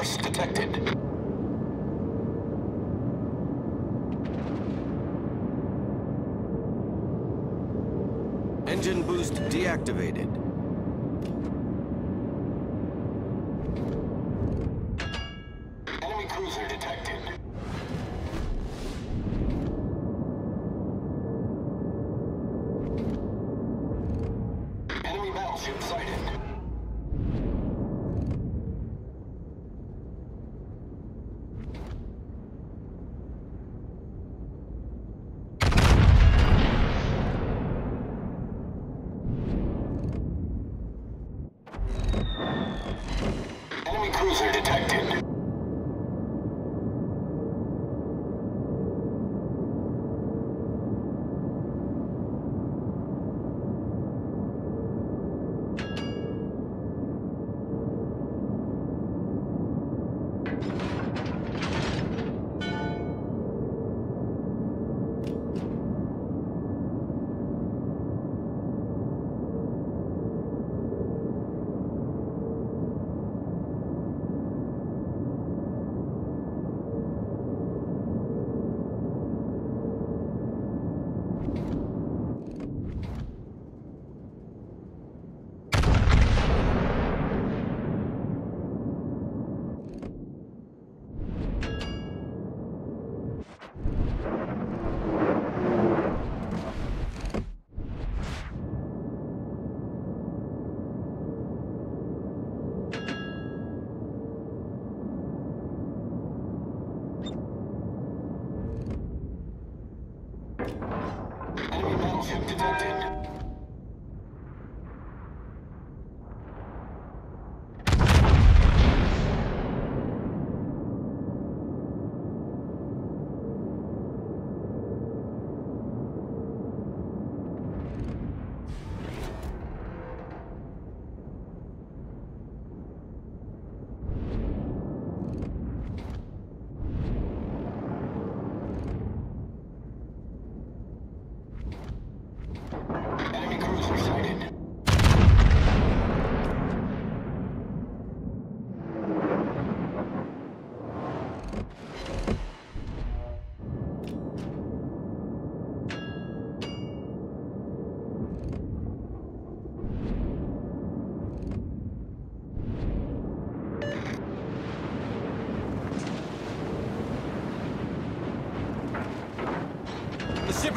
force detected. Engine boost deactivated.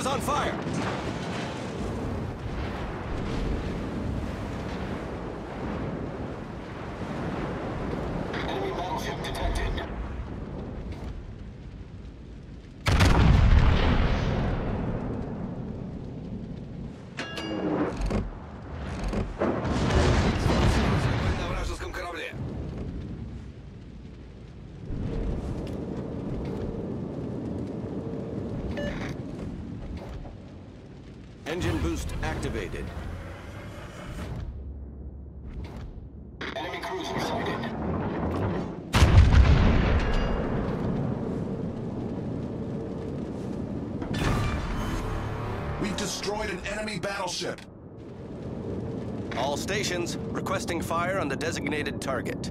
is on fire! Activated. Enemy cruiser sighted. We've destroyed an enemy battleship. All stations requesting fire on the designated target.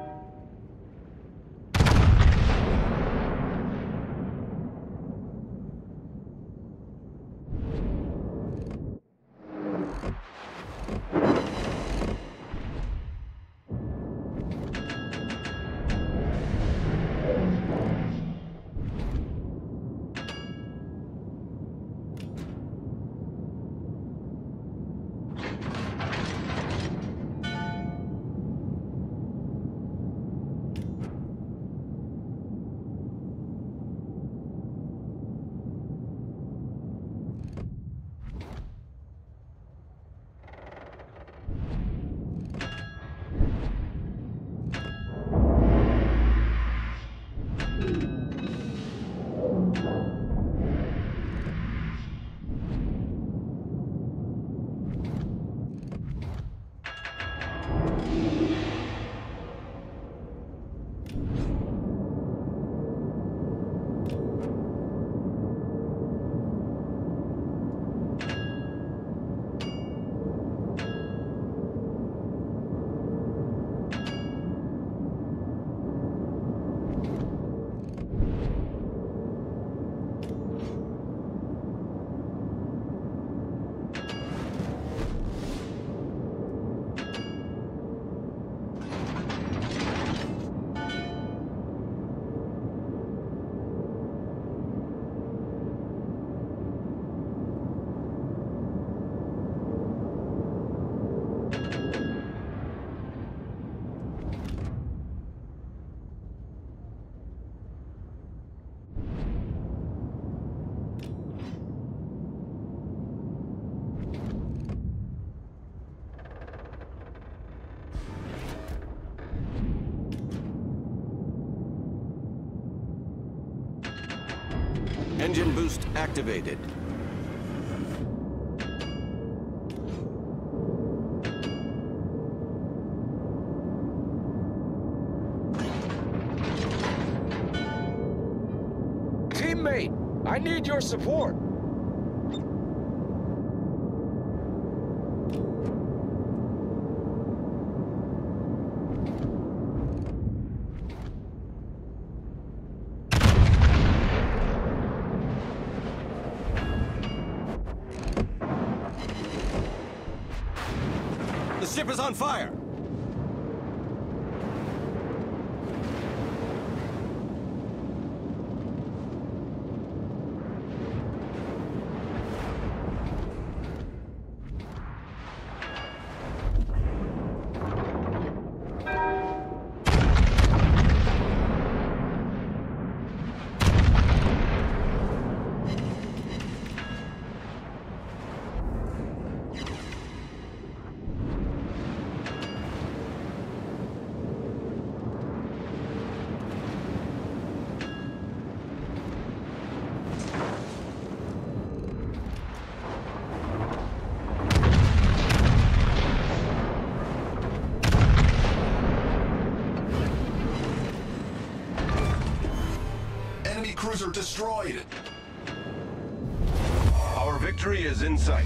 Engine boost activated. Teammate, I need your support. The ship is on fire! Cruiser destroyed. Our victory is in sight.